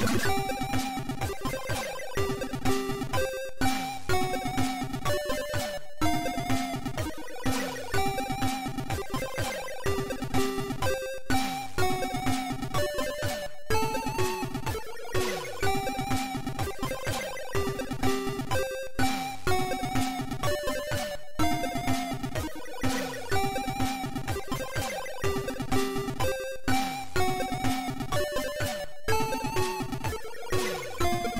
you